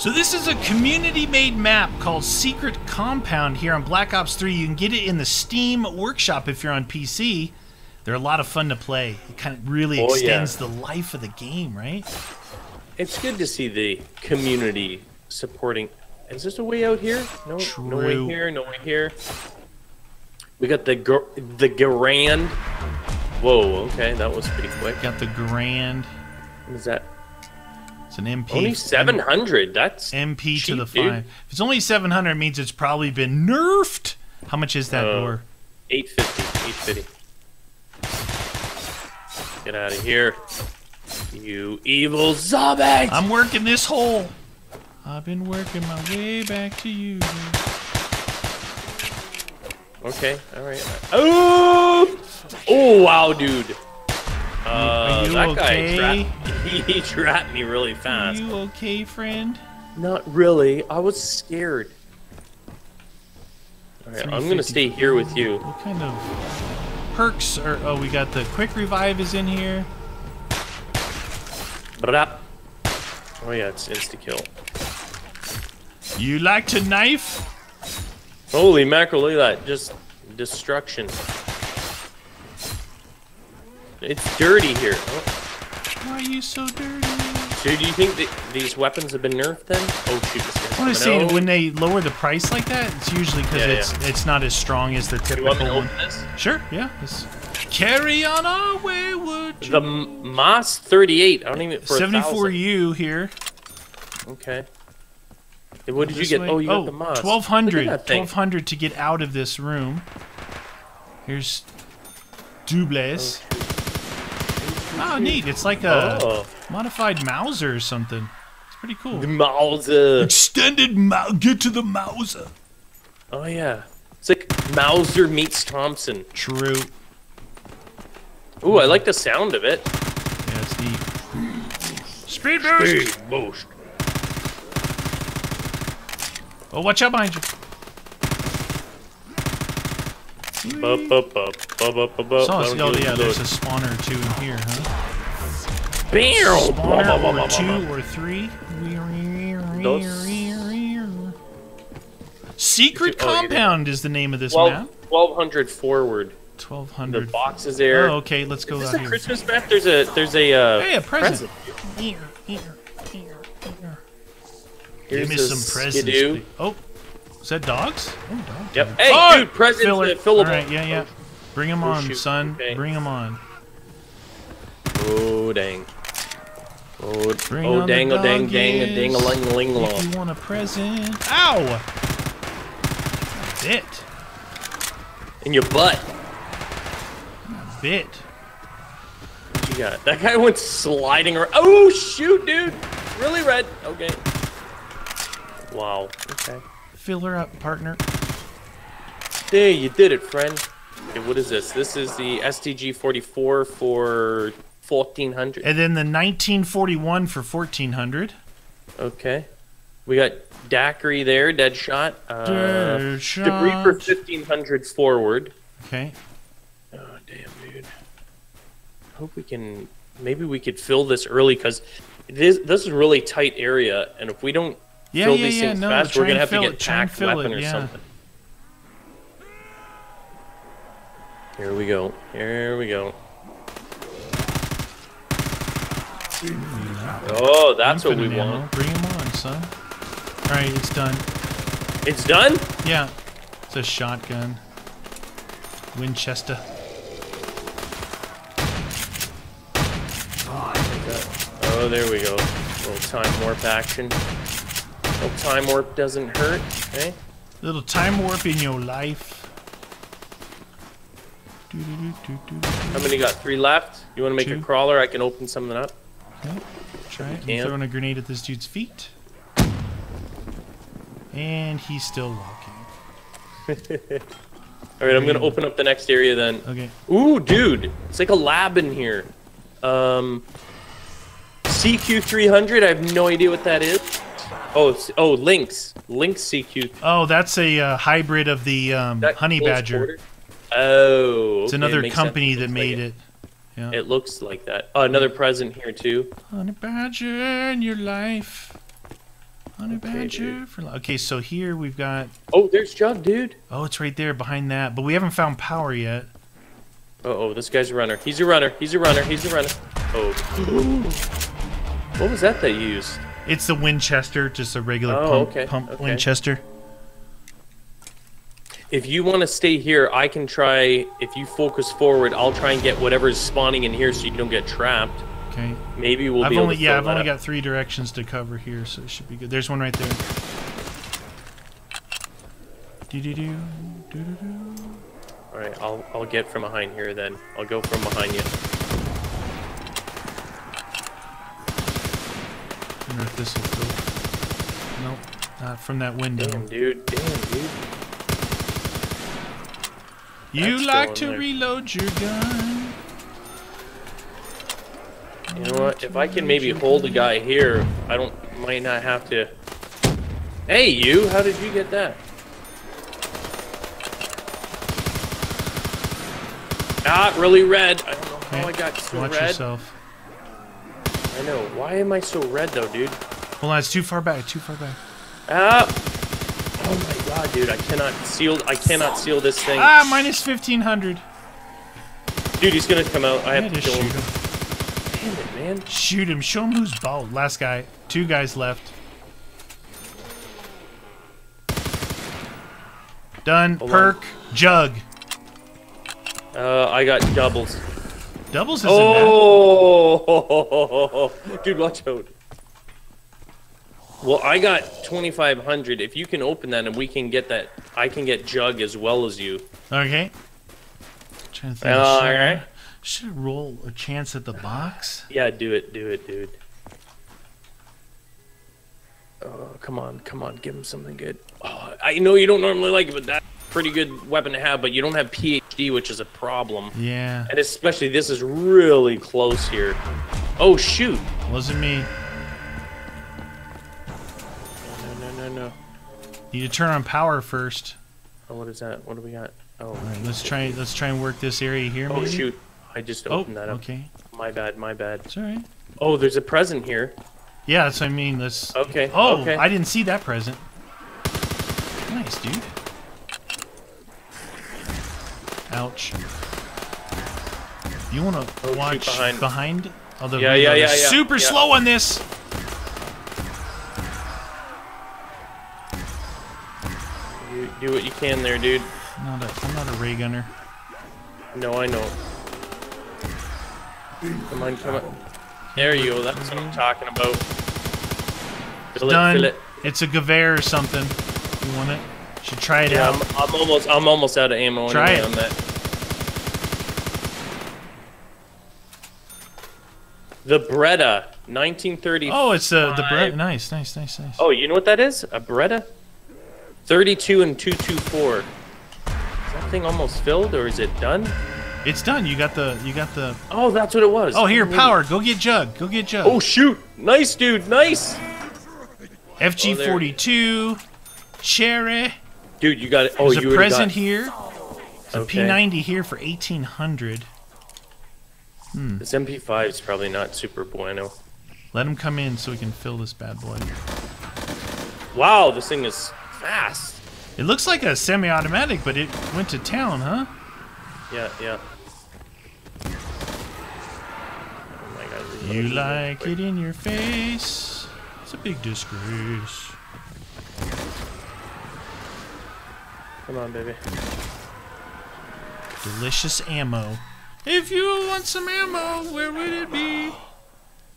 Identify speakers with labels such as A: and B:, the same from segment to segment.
A: So this is a community-made map called Secret Compound here on Black Ops 3. You can get it in the Steam Workshop if you're on PC. They're a lot of fun to play. It kind of really
B: Oh, yeah.
A: extends the life of the game, right?
B: It's good to see the community supporting. Is this a way out here? No, no way here. No way here. We got the the Garand. Whoa. Okay, that was pretty quick.
A: Got the Garand.
B: What is that?
A: An MP.
B: Only seven hundred. That's
A: MP to
B: cheap,
A: the
B: dude.
A: five. If it's only 700, it means it's probably been nerfed. How much is that
B: Uh,
A: door?
B: Eight fifty. Eight fifty. Get out of here, you evil zombie!
A: I'm working this hole. I've been working my way back to you.
B: Okay, all right. Oh, oh, wow, dude.
A: Are you
B: that
A: okay?
B: guy trapped, he trapped me really
A: Are
B: fast.
A: you okay, friend?
B: Not really. I was scared. All right, I'm gonna stay here with you.
A: What kind of perks are? Oh, we got the quick revive is in here.
B: Oh yeah, it's insta kill.
A: You like to knife?
B: Holy mackerel! Look at that, just destruction. It's dirty here. Oh.
A: Why are you so dirty?
B: Dude, do you think that these weapons have been nerfed then? Oh shoot, this guy's
A: I want to
B: out.
A: when they lower the price like that, it's usually because
B: Yeah,
A: it's it's not as strong as the
B: You want me
A: typical one.
B: this?
A: Sure, yeah. Let's carry on our wayward.
B: The Moss 38. I don't even for
A: 74U here.
B: Okay. What did you get?
A: way.
B: Oh, you
A: oh,
B: got the Moss.
A: 1200.
B: Look at that thing.
A: 1200 to get out of this room. Here's Dubles. Oh, neat. It's like a
B: Oh,
A: modified Mauser or something. It's pretty cool.
B: the Mauser.
A: Extended Mau. Get to the Mauser.
B: Oh yeah. It's like Mauser meets Thompson.
A: True.
B: Ooh, I like the sound of it.
A: Yeah, it's neat. Speed boost.
B: boost.
A: Oh, watch out behind you.
B: Don't
A: oh, yeah, there's a spawner or two in here, huh?
B: Bam!
A: Spawner or two or three.
B: Those-
A: Secret
B: Oh,
A: Compound is the name of this
B: 12,
A: map.
B: 1200 forward. 1200. The
A: 1200.
B: box is there.
A: Oh, okay, let's go
B: Is
A: out
B: this a
A: here.
B: Christmas map? There's a there's a uh,
A: Hey, a present.
B: present.
A: Here, here, here, here.
B: Here's
A: Give me some presents. Oh, is that dogs? Oh, dogs.
B: Yep. Hey,
A: Oh,
B: dude, presents
A: filler.
B: uh, fillable.
A: All right, yeah, yeah. Bring them
B: Oh,
A: on,
B: shoot,
A: son.
B: okay.
A: Bring them on.
B: Oh dang. Oh,
A: Bring
B: oh
A: on
B: dang,
A: the
B: oh dang, dang, a
A: doggies.
B: ding a ling ling
A: If
B: long.
A: you want a present. Ow! Bit.
B: In your butt.
A: Bit.
B: What you got? That guy went sliding around. Oh shoot, dude. Really red. Okay. Wow. Okay.
A: Fill her up, partner.
B: There, you did it, friend. Okay, what is this? This is the STG 44 for 1400.
A: And then the 1941 for 1400.
B: Okay. We got Daiquiri there, dead shot. Uh,
A: Dead
B: Debris for 1500 forward.
A: Okay.
B: Oh, damn, dude. I hope we can. Maybe we could fill this early because this this is a really tight area, and if we don't
A: Yeah,
B: fill
A: yeah,
B: these
A: yeah.
B: things
A: No,
B: fast, we're gonna have to get
A: it. Try
B: packed weapon
A: it,
B: or
A: yeah.
B: something. Here we go. Here we go. Oh, that's what we
A: ammo.
B: want.
A: Bring him on, son. All right, it's done.
B: It's done.
A: Yeah, it's a shotgun. Winchester.
B: Oh, there we go. little time warp action. Little time warp doesn't hurt. Okay.
A: Little time warp in your life.
B: How many got? Three left. You want to make
A: Two.
B: a crawler? I can open something up.
A: Okay, try it. I'm throwing a grenade at this dude's feet. And he's still walking.
B: All right, I'm gonna open up the next area then.
A: Okay.
B: Ooh, dude, it's like a lab in here. Um, CQ300. I have no idea what that is. Oh, oh, Lynx. Lynx CQ.
A: Oh, that's a uh, hybrid of the um, Honey Badger.
B: quarter? Oh,
A: It's another
B: sense.
A: company
B: Looks
A: that
B: like
A: made it. Yeah.
B: It looks like that. Oh, another present here too.
A: Honey Badger in your life. Honey
B: Okay,
A: badger
B: dude.
A: for li- Okay, so here we've got.
B: Oh, there's Jug, dude.
A: Oh, it's right there behind that, but we haven't found power yet.
B: Uh oh, this guy's a runner. He's a runner. He's a runner. He's a runner. Oh. what was that they used?
A: It's the Winchester, just a regular
B: Oh,
A: pump,
B: okay,
A: pump
B: okay.
A: Winchester.
B: If you want to stay here, I can try. If you focus forward, I'll try and get whatever's spawning in here so you don't get trapped.
A: Okay.
B: Maybe we'll
A: I've only yeah, I've only
B: up.
A: got three directions to cover here, so it should be good. There's one right there. Do do do do do.
B: All right, I'll I'll get from behind here then. I'll go from behind you.
A: Wonder if this will go. Nope, not from that window.
B: Damn, dude. Damn, dude.
A: you
B: That's
A: like to
B: there.
A: reload your gun.
B: You know what? If I can maybe hold a guy here, I don't might not have to. Hey, you! How did you get that? Not really red. I don't know how
A: Okay,
B: I got so
A: Watch
B: red.
A: yourself.
B: I know. Why am I so red though, dude?
A: Hold on, it's too far back. Too far back.
B: Ah! Oh my god, dude! I cannot seal. I cannot seal this thing.
A: Ah, minus fifteen hundred.
B: Dude, he's gonna come out. I
A: Yeah,
B: have to kill
A: shoot
B: him.
A: him.
B: Damn it, man.
A: Shoot him. Show him who's bald. Last guy. Two guys left. Done.
B: Hold
A: Perk. Jug.
B: Uh, I got doubles.
A: Doubles isn't bad.
B: Oh, dude, watch out. Well, I got 2,500. If you can open that and we can get that, I can get Jug as well as you.
A: Okay. Trying to think.
B: Uh,
A: should, I,
B: alright.
A: should I roll a chance at the box?
B: Yeah, do it, do it, dude. Oh, come on, come on, give him something good. Oh, I know you don't normally like it, but that's a pretty good weapon to have, but you don't have PhD, which is a problem.
A: Yeah.
B: And especially, this is really close here. Oh, shoot.
A: Wasn't me.
B: No, no, no.
A: Need to turn on power first.
B: Oh, what is that? What do we got? Oh,
A: All right, let's try. Let's try and work this area here.
B: oh
A: maybe?
B: shoot. I just
A: Oh,
B: opened that up.
A: okay.
B: My bad, my bad.
A: It's all right.
B: Oh, there's a present here.
A: Yeah, that's what I mean. Let's.
B: Okay.
A: Oh,
B: okay.
A: I didn't see that present. Nice, dude. Ouch. You want
B: Oh,
A: to
B: shoot,
A: watch
B: behind.
A: behind? Oh, the
B: Yeah, yeah, yeah, yeah,
A: Super
B: yeah.
A: slow on this.
B: Do what you can there, dude.
A: I'm not a, I'm not a ray gunner.
B: No, I know. Come on, come on. There you go. That's what I'm mm-hmm. talking about. Fill it,
A: Done.
B: fill it.
A: It's a Gewehr or something. You want it? Should try it
B: Yeah,
A: out.
B: I'm, I'm almost, I'm almost out of ammo
A: Try
B: anyway
A: it.
B: on that. The Beretta, 1930.
A: Oh, it's uh, the the.
B: Five.
A: Nice, nice, nice, nice.
B: Oh, you know what that is? A Beretta? 32 and 224. Is that thing almost filled or is it done?
A: It's done. You got the you got the.
B: Oh, that's what it was.
A: Oh, here, power. Go get Jug. Go get Jug.
B: Oh, shoot. Nice, dude. Nice.
A: FG forty two, cherry.
B: Dude, you got it. Oh,
A: There's
B: you
A: a present
B: got...
A: here. A
B: Okay.
A: P90 here for eighteen hundred. Hmm.
B: This MP5 is probably not super bueno.
A: Let him come in so we can fill this bad boy.
B: Wow, this thing is fast.
A: It looks like a semi-automatic, but it went to town, huh?
B: Yeah, yeah. Oh my god.
A: You like it in your face. It's a big disgrace.
B: Come on, baby.
A: Delicious ammo. If you want some ammo, where would it be?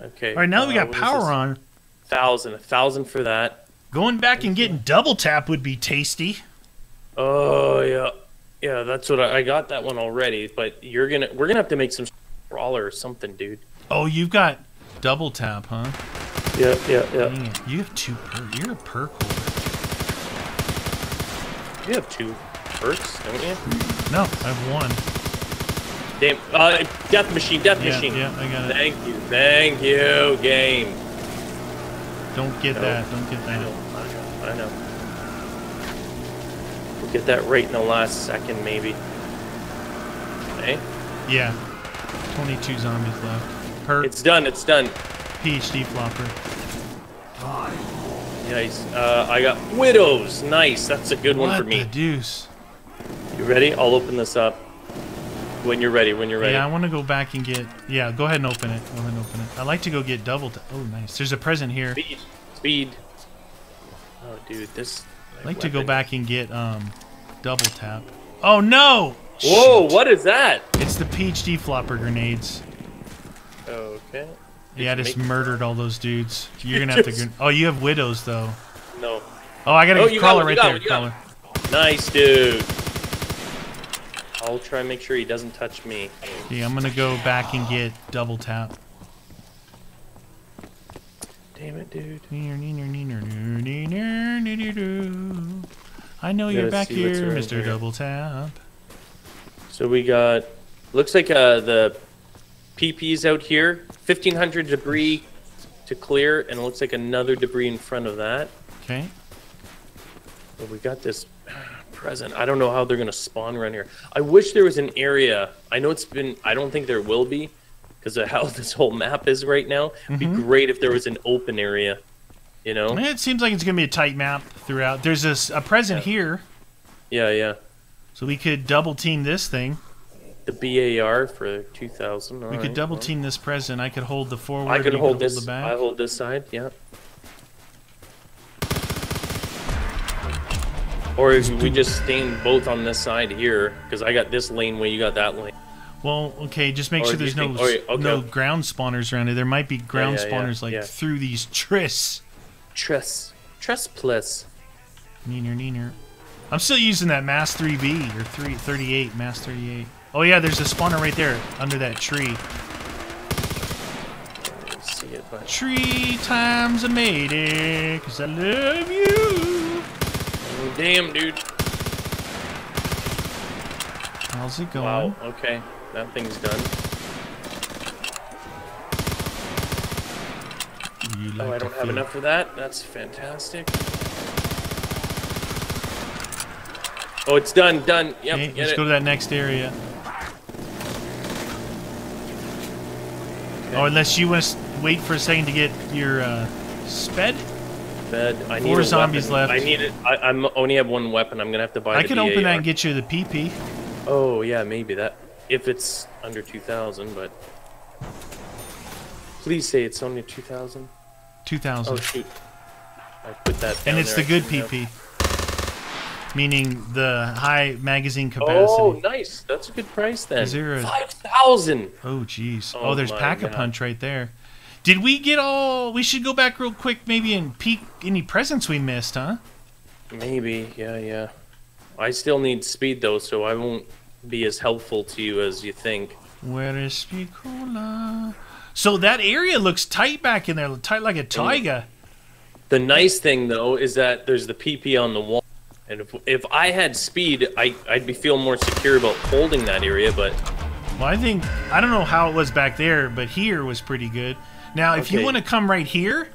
B: Okay.
A: All right, now that we
B: uh,
A: got power on.
B: Thousand, a thousand for that.
A: Going back and getting double tap would be tasty.
B: Oh yeah, yeah. That's what I, I got that one already. But you're gonna, we're gonna have to make some brawler or something, dude.
A: Oh, you've got double tap, huh?
B: Yeah, yeah, yeah.
A: You have two per. You're a perk holder.
B: You have two perks, don't you?
A: No, I have one.
B: Damn. Uh, death machine, death
A: Yeah,
B: machine.
A: yeah, I got it.
B: Thank you, thank you, game.
A: Don't get
B: No.
A: that. Don't get
B: I
A: that.
B: know, I know, I know. We'll get that right in the last second, maybe. Okay,
A: Yeah. 22 zombies left. Perk.
B: it's done. It's done.
A: PhD flopper.
B: Nice. Uh, I got widows. Nice. That's a good one for me.
A: the deuce?
B: You ready? I'll open this up. When you're ready. When you're ready.
A: Yeah, I want to go back and get. Yeah, go ahead and open it. Go ahead and open it. I like to go get double. Oh, nice. There's a present here.
B: Speed. Speed. Oh, dude, this.
A: I like to go back and get um, double tap. Oh no!
B: Whoa! What is that?
A: It's the PhD flopper grenades.
B: Okay.
A: Yeah, I just murdered all those dudes. You're gonna have to. Oh, you have widows though.
B: No.
A: Oh, I got
B: Oh, got
A: crawler
B: one,
A: right
B: got
A: there. Crawler.
B: Nice, dude. I'll try and make sure he doesn't touch me.
A: Yeah, I'm gonna go back and get double tap.
B: Damn it, dude.
A: I know you're back here,
B: around
A: Mr.
B: here.
A: Double Tap.
B: So we got. Looks like uh, the PP's out here. 1500 debris to clear, and it looks like another debris in front of that.
A: Okay.
B: But we got this present. I don't know how they're gonna spawn around here. I wish there was an area. I know it's been. I don't think there will be, because of how this whole map is right now. It'd be mm-hmm. great if there was an open area. You know?
A: It seems like it's gonna be a tight map throughout. There's this a present here,
B: Yeah, yeah.
A: so we could double team this thing.
B: The BAR for 2000.
A: We
B: alright,
A: could double
B: well.
A: team this present. I could hold the forward.
B: I could hold
A: the
B: this.
A: back.
B: I hold this side. Yeah. Or if we just stand both on this side here, because I got this lane where you got that lane.
A: Well, okay, just make
B: Or
A: sure there's no
B: think- or- okay.
A: no ground spawners around it. There might be ground
B: yeah, yeah,
A: spawners like
B: yeah.
A: through these tris.
B: Tris. Tress plus.
A: Neener, neener. I'm still using that Mass 3B or 338, Mass 38. Oh yeah, there's a spawner right there under that tree.
B: See it, but
A: Tree times I made it, cause I love you.
B: Damn, dude.
A: How's it going?
B: Wow. Okay, that thing's done.
A: You
B: Oh, I don't have enough for that. That's fantastic. Oh, it's done. Done. Yep.
A: Okay, let's
B: it.
A: go to that next area. Oh, unless you want to wait for a second to get your uh, sped.
B: Bed. I need
A: Four
B: a
A: zombies
B: weapon.
A: left.
B: I need it. I, I'm only have one weapon. I'm gonna have to buy.
A: I can open that and get you the PP.
B: Oh yeah, maybe that if it's under two thousand, but please say it's only two thousand.
A: 2000.
B: Oh shoot, I put that.
A: and it's the good. PP. Meaning the high magazine oh, capacity.
B: Oh, nice. That's a good price then.
A: Is there a-
B: Five thousand.
A: Oh, jeez.
B: Oh
A: Oh, there's pack-a-punch right there. Did we get all? We should go back real quick, maybe, and peek any presents we missed, huh?
B: Maybe. Yeah, yeah. I still need speed though, so I won't be as helpful to you as you think.
A: Where is Spicola? So that area looks tight back in there, tight like a taiga.
B: The nice thing though is that there's the PP on the wall, and if if I had speed, I I'd be feel more secure about holding that area. But
A: Well, I think I don't know how it was back there, but here was pretty good. Now, if you want to come right here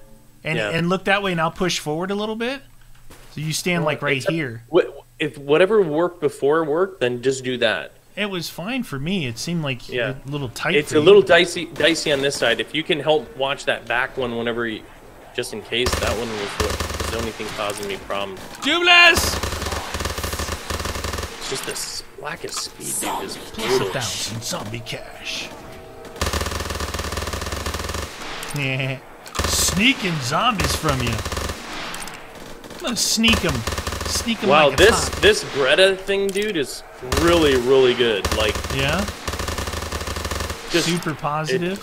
A: and
B: Yeah.
A: and look that way, and I'll push forward a little bit, so you stand like right here.
B: if whatever worked before worked, then just do that.
A: It was fine for me. It seemed like
B: Yeah.
A: a little tight.
B: It's a little dicey dicey on this side. If you can help watch that back one whenever you, just in case that one was what was the only thing causing me problems.
A: Dublas!
B: It's just this lack of speed, dude, is
A: Plus a
B: brutal.
A: thousand zombie cash. Sneaking zombies from you. I'm gonna sneak them. Sneak them
B: Wow,
A: like
B: this
A: top.
B: this Greta thing, dude, is really really good. Like
A: Yeah?
B: just
A: Super positive.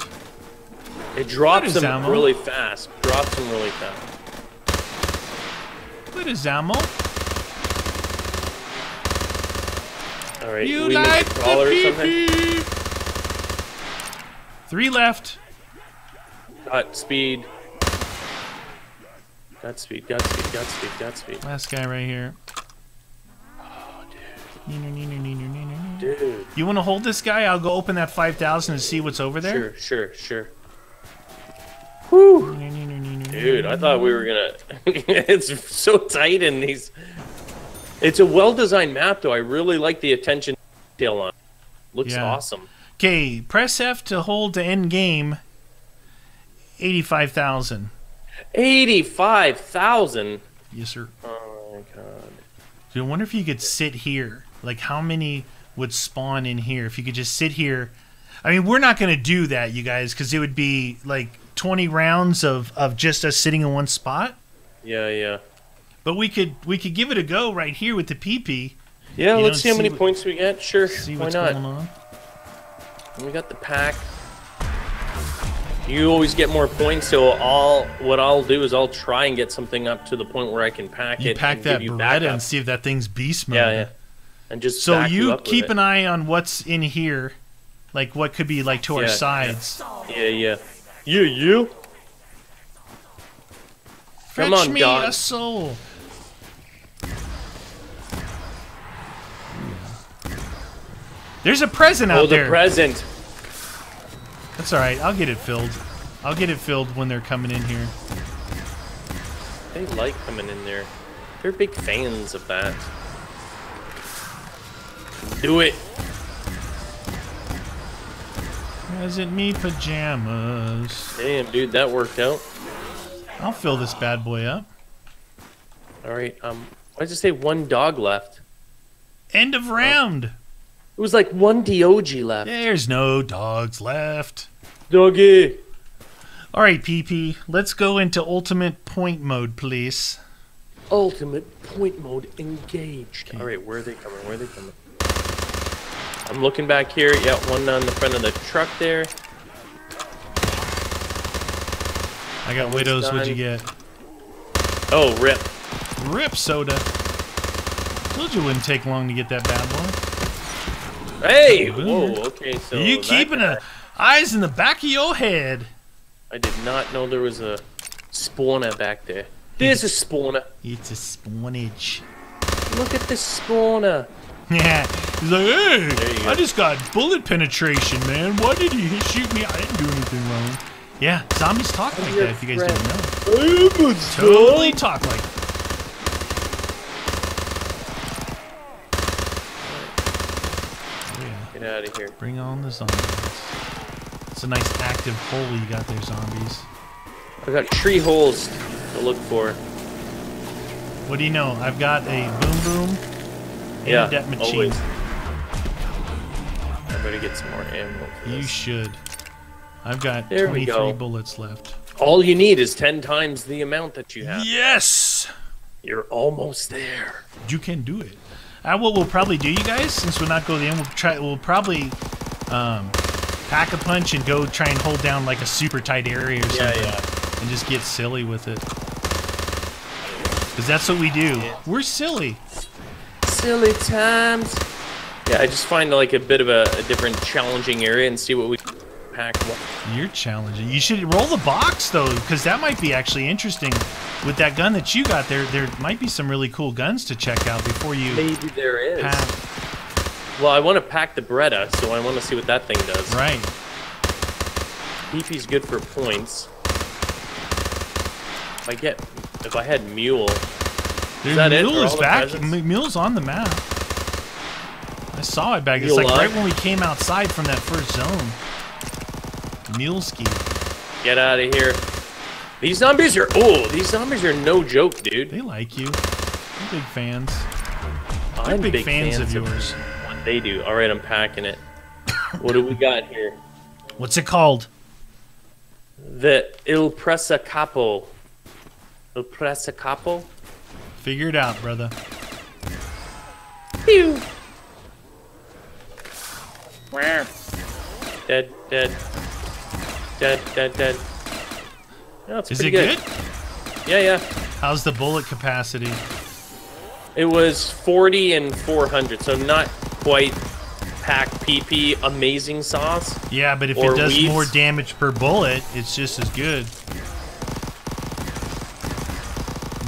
B: it drops them
A: ammo?
B: really fast. Drops them really fast.
A: What is ammo?
B: All right,
A: You
B: we
A: like
B: a crawler or
A: the
B: something.
A: pee Three left.
B: Got speed. Got speed. Got speed. Got speed. Got speed.
A: Last guy right here. Neener, neener, neener, neener, neener.
B: Dude.
A: You want to hold this guy? I'll go open that 5,000 and see what's over there.
B: Sure. Sure. Sure.
A: Neener, neener, neener,
B: Dude, I thought we were gonna. it's so tight and these. It's a well-designed map, though. I really like the attention to detail on. it. Looks
A: Yeah.
B: awesome.
A: Okay, press F to hold to end game. 85,000.
B: Eighty-five thousand.
A: Yes, sir.
B: Oh my god.
A: So I wonder if you could sit here. Like, how many would spawn in here if you could just sit here? I mean, we're not going to do that, you guys, because it would be like 20 rounds of, of just us sitting in one spot.
B: Yeah, yeah.
A: But we could we could give it a go right here with the PP.
B: Yeah,
A: You
B: let's
A: know,
B: see how
A: see
B: many
A: what-
B: points we get. Sure, why not? We got the pack. You always get more points, so I'll what I'll do is I'll try and get something up to the point where I can pack
A: You
B: it.
A: pack
B: and
A: that
B: give you
A: Beretta and see if that thing's beast mode.
B: Yeah, yeah. And just
A: So you keep an eye on what's in here, like what could be like to our
B: Yeah, yeah.
A: sides.
B: Yeah, yeah. You, you.
A: Fetch
B: Come on,
A: me
B: dog.
A: a soul. There's a present oh, out there.
B: Oh, the present.
A: That's all right. I'll get it filled. I'll get it filled when they're coming in here.
B: They like coming in there. They're big fans of that. Do it.
A: Present me pajamas.
B: Damn, dude, that worked out.
A: I'll fill this bad boy up.
B: All right. Um, why does it say one dog left?
A: End of round.
B: It was like one DOG left.
A: There's no dogs left.
B: Doggy.
A: All right, PP. Let's go into ultimate point mode, please.
B: Ultimate point mode engaged.
A: Okay.
B: All right, where are they coming? Where are they coming? I'm looking back here. Yeah, one on the front of the truck there.
A: I got widows. What'd you get?
B: Oh, rip.
A: Rip soda. Told you it wouldn't take long to get that bad boy.
B: Hey! Whoa, okay, so.
A: you keeping
B: guy-
A: a eyes in the back of your head.
B: I did not know there was a spawner back there. There's a spawner.
A: It's a spawnage.
B: Look at this spawner.
A: Yeah. He's like, hey. I just got bullet penetration, man. Why did he shoot me? I didn't do anything wrong. Yeah, zombies talk like that if you guys didn't know. Totally talk like
B: Get out of here.
A: Bring on the zombies. It's a nice active hole you got there, zombies.
B: I've got tree holes to look for.
A: What do you know? I've got a boom boom and
B: Yeah,
A: a death machine.
B: always. I better get some more ammo
A: You should. I've got
B: There
A: 23
B: go.
A: bullets left.
B: All you need is 10 times the amount that you have.
A: Yes!
B: You're almost there.
A: You can do it. Uh, what we'll probably do, you guys, since we're not going in, we'll try. We'll probably um, pack a punch and go try and hold down like a super tight area or
B: Yeah,
A: something,
B: yeah.
A: and just get silly with it. Because that's what we do.
B: Yeah.
A: We're silly.
B: Silly times. Yeah, I just find like a bit of a, a different challenging area and see what we pack.
A: You're challenging. You should roll the box though, because that might be actually interesting. With that gun that you got there, there might be some really cool guns to check out before you
B: Maybe there is.
A: pack.
B: Well, I want to pack the Beretta, so I want to see what that thing does.
A: Right.
B: PP's good for points. If I get, if I had Mule,
A: There's
B: that
A: Mule is back.
B: presents?
A: M- Mule's on the map. I saw it back. It's
B: Mule
A: like right when we came outside from that first zone. Mule ski.
B: get out of here. These zombies are, oh, these zombies are no joke, dude.
A: They like you. They're big fans. They're
B: I'm
A: big, fans, of yours.
B: what they do. All right, I'm packing it. what do we got here?
A: What's it called?
B: The Il Presa Capo. Il Presa Capo?
A: Figure it out, brother.
B: Pew! Dead, dead. Dead, dead, dead. No, it's
A: Is it
B: pretty
A: good?
B: Yeah, yeah.
A: How's the bullet capacity?
B: It was 40 and 400, so not quite pack PP amazing sauce.
A: Yeah, but if it does
B: weeds.
A: more damage per bullet, it's just as good.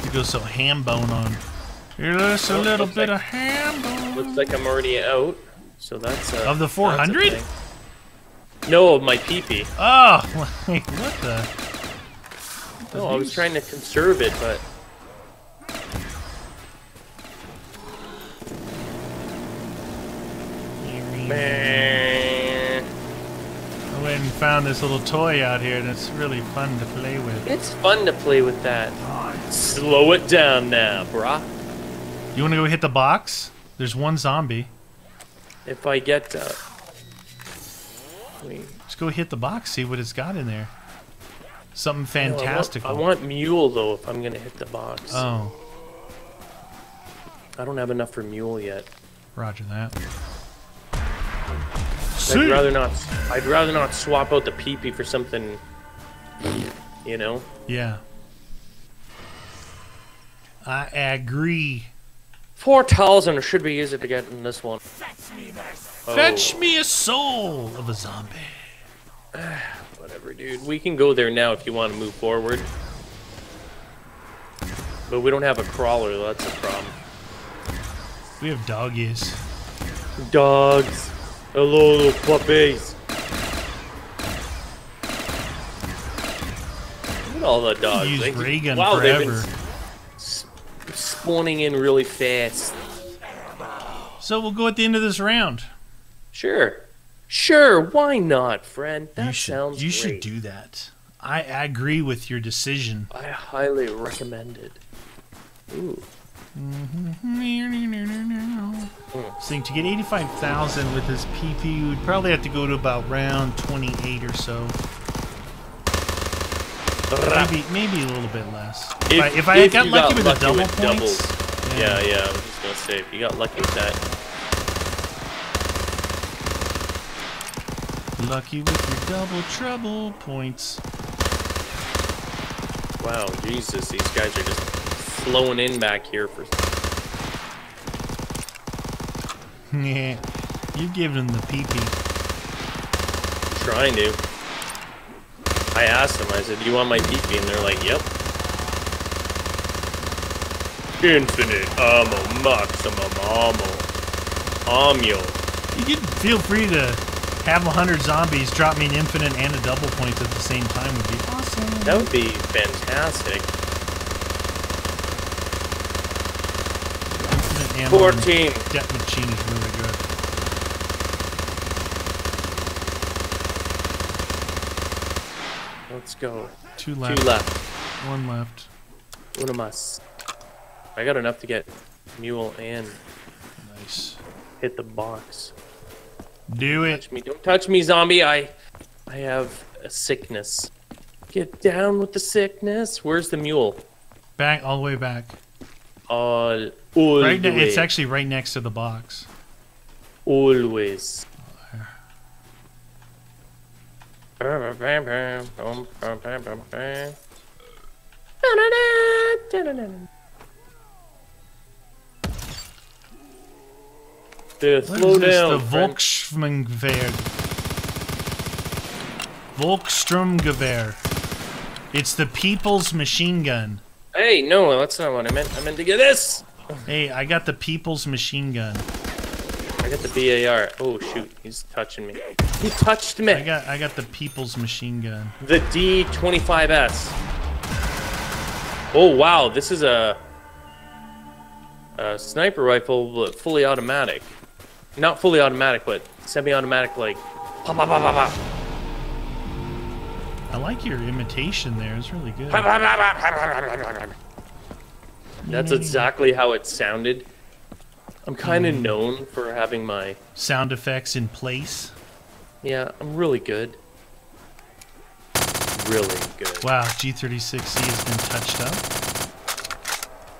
A: To go so ham bone on. Here's a little bit
B: like-
A: of ham bone.
B: Looks like I'm already out, so that's uh,
A: Of the
B: that's a
A: 400?
B: No, of my PP.
A: Oh, like, what the?
B: No, I was trying to conserve it, but man,
A: I went and found this little toy out here, and it's really fun to play with.
B: It's fun to play with that. Slow it down now, brah.
A: You want to go hit the box? There's one zombie.
B: If I get, uh, wait,
A: Just go hit the box, see what it's got in there. Something
B: no, I want-
A: fantastical.
B: I want, mule though. If I'm gonna hit the box,
A: Oh,
B: I don't have enough for mule yet.
A: roger that.
B: See?
A: I'd
B: rather not. I'd rather not swap out the peepee for something. You know.
A: Yeah. I agree.
B: Four thousand should be easy to get in this one. Oh,
A: Fetch me a soul of a zombie.
B: Whatever, dude. We can go there now if you want to move forward. But we don't have a crawler. That's a problem.
A: We have doggies.
B: Dogs. Hello, little puppies. Look at all the dogs.
A: Use
B: They-
A: ray gun
B: wow,
A: forever.
B: s- spawning in really fast.
A: So we'll go at the end of this round.
B: Sure. Sure, why not, friend? That
A: you should,
B: sounds
A: you
B: great.
A: should do that. I agree with your decision.
B: I highly recommend it. Ooh. Hmm.
A: Saying to get 85,000 with this PP, you would probably have to go to about round 28 or so. Maybe, maybe a little bit less. If, I, if I
B: if
A: got lucky
B: got
A: with
B: lucky
A: the double
B: with
A: points,
B: doubles. Yeah, yeah, I was just gonna say, if you got lucky with that.
A: Lucky with your double trouble points.
B: Wow, Jesus, these guys are just flowing in back here for.
A: Yeah, you give them the PP.
B: Trying to. I asked them, I said, Do you want my DP? And they're like, Yep. Infinite ammo, maximum ammo. Ammo.
A: You can feel free to have 100 zombies drop me an infinite and a double point at the same time would be awesome.
B: That would be fantastic.
A: Infinite ammo and
B: 14.
A: Death machine is really good.
B: Let's go.
A: Two
B: Two
A: left,
B: left.
A: one left.
B: Una más. I got enough to get mule and
A: Nice.
B: hit the box.
A: Do it.
B: Touch me. Don't touch me, zombie. I I have a sickness. Get down with the sickness. Where's the mule?
A: Back all the way back.
B: All, all
A: Right ne- it's actually right next to the box.
B: always. Dude,
A: What
B: slow down.
A: the
B: friend.
A: Volkswagengewehr. Volkstromgewehr. It's the people's machine gun.
B: Hey, no, that's not what I meant. I meant to get this.
A: Hey, I got the people's machine gun.
B: I got the BAR. Oh shoot, he's touching me. He touched me.
A: I got I got the people's machine gun.
B: The D25S. Oh wow, this is a, a sniper rifle, but fully automatic. Not fully automatic, but semi-automatic, like, pop, pop, pop, pop, pop.
A: I like your imitation there. It's really good.
B: That's exactly how it sounded. I'm kind of mm. known for having my
A: sound effects in place.
B: Yeah, I'm really good. Really good.
A: Wow, G36C has been touched up.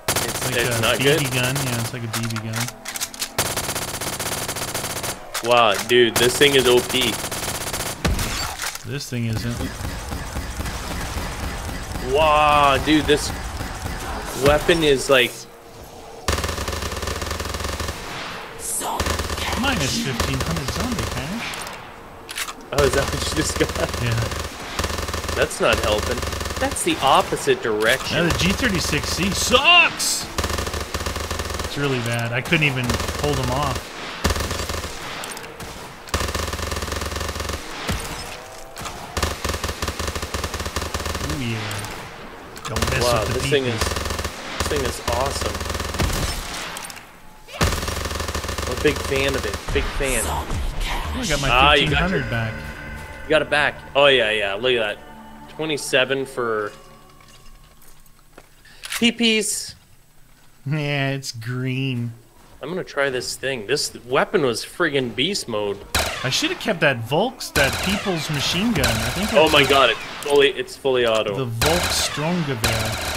B: It's, it's
A: like
B: it's
A: a BB
B: good.
A: gun. Yeah, it's like a BB gun.
B: Wow, dude, this thing is OP.
A: This thing isn't.
B: Wow, dude, this weapon is like
A: Minus 1500 zombie cash.
B: Oh, is that what you just got?
A: Yeah.
B: That's not helping. That's the opposite
A: Now
B: direction.
A: the G36C sucks! It's really bad. I couldn't even hold them off. Ooh yeah. Don't mess
B: Wow,
A: with the
B: this thing is this thing is awesome. I'm a big fan of it. Big fan.
A: Oh, I got my
B: Ah, you got
A: 1500
B: your-
A: back.
B: You got it back. Oh yeah, yeah. Look at that. Twenty-seven for PPs.
A: Yeah, it's green.
B: I'm gonna try this thing. This weapon was friggin' beast mode.
A: I should have kept that Volks, that People's machine gun. I think.
B: Oh my god, it's fully it's fully auto.
A: The
B: auto.
A: Volks Stromgewehr.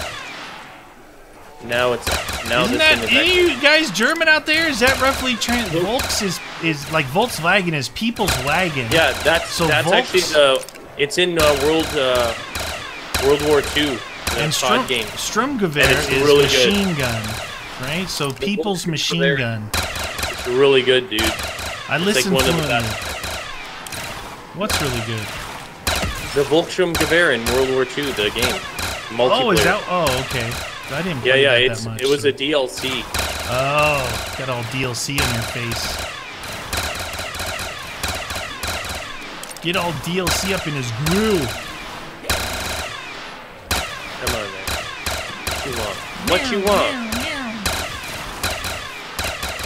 B: Now it's now
A: Isn't that
B: is
A: any you guys German out there? Is that roughly trans? Volks is is like Volkswagen is people's wagon.
B: Yeah, that's
A: So
B: that's
A: Volks-
B: actually the it's in uh, World uh, World War II. The
A: And Strum,
B: game.
A: Stromgewehr
B: And
A: is
B: really good.
A: machine gun, right? So people's machine gun.
B: It's really good, dude.
A: I
B: like
A: listen
B: one of the
A: What's really good?
B: The Volkswagen in World War II, the game. Multiplayer.
A: Oh, is that? Oh, okay. I didn't.
B: Yeah,
A: play
B: yeah.
A: that
B: It's
A: that much,
B: it was
A: so-
B: a DLC.
A: Oh, got all DLC in your face. Get all DLC up in his groove.
B: Come on, man. What you want? What you want?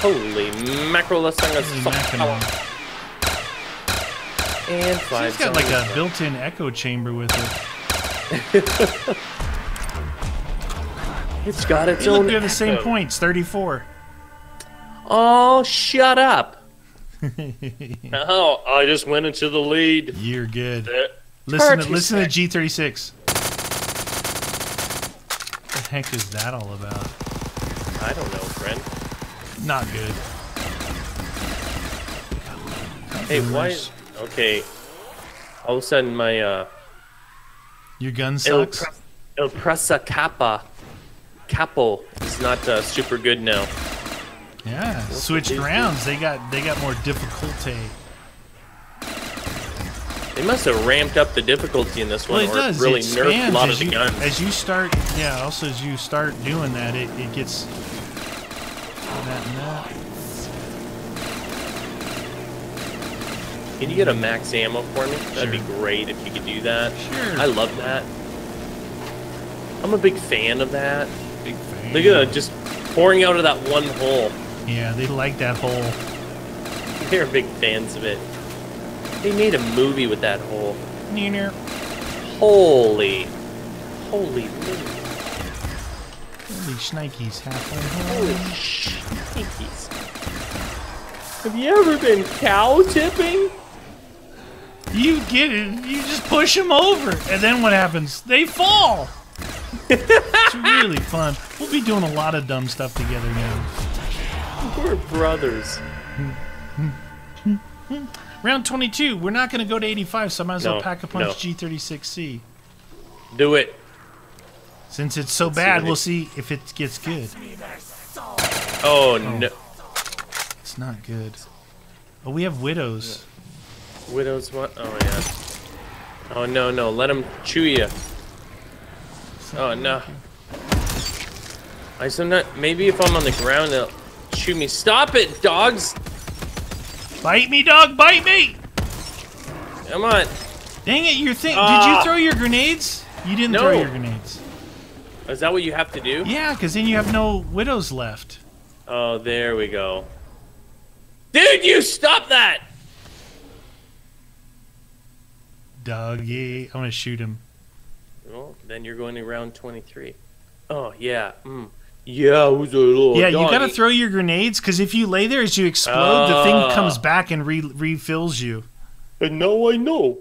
B: Holy mackerel! Let's sing
A: Holy
B: a
A: mackerel.
B: And
A: So
B: five.
A: He's got like a built-in echo chamber with it.
B: It's got its
A: Hey, look,
B: own.
A: we have the same points, 34.
B: Oh, shut up! oh, I just went into the lead.
A: You're good. Listen, to, listen to. G36. What the heck is that all about?
B: I don't know, friend.
A: Not good.
B: Hey, why? Okay. All of a sudden, my uh,
A: Your gun
B: El,
A: sucks?
B: Pres- El Presa Kappa, Capo is not uh, super good now.
A: Yeah, switched
B: these
A: rounds. They got they got more difficulty.
B: They must have ramped up the difficulty in this
A: Well,
B: one,
A: it
B: or
A: does.
B: really
A: it
B: nerfed a lot
A: as
B: of the
A: you,
B: guns.
A: as you start. Yeah. Also, as you start doing that, it, it gets that and that.
B: Can you get a max ammo for me? That'd be great if you could do that.
A: Sure.
B: I love that. I'm a big fan of that. Look at that, just pouring out of that one hole.
A: Yeah, they like that hole.
B: They're big fans of it. They made a movie with that hole.
A: Neener.
B: Holy, holy, moly.
A: Holy shnikes, halfway
B: holy shnikes. Have you ever been cow tipping?
A: You get it. You just push them over, and then what happens? They fall. it's really fun. We'll be doing a lot of dumb stuff together now.
B: We're brothers.
A: Round 22. We're not going to go to 85, so I might as well pack a punch
B: no.
A: G36C.
B: Do it.
A: Since it's so
B: see
A: bad,
B: what
A: we'll see if it gets good.
B: Oh, oh, no.
A: It's not good. Oh, we have widows.
B: Widow's what? Oh, yeah. Oh, no, no. Let him chew you. Oh, no. I so not. Maybe if I'm on the ground, they'll shoot me. Stop it, dogs!
A: Bite me, dog! Bite me!
B: Come on.
A: Dang it! Your thing. Did
B: Ah.
A: you throw your grenades? You didn't
B: No.
A: throw your grenades.
B: Is that what you have to do?
A: Yeah, because then you have no widows left.
B: Oh, there we go. Dude, you stop that!
A: Doggy. I'm gonna shoot him.
B: Well, then you're going to round 23. Oh, yeah. Mm. Yeah, who's a little
A: Yeah, you gotta throw your grenades because if you lay there as you explode, the thing
B: Ah.
A: comes back and re- refills you.
B: And now I know.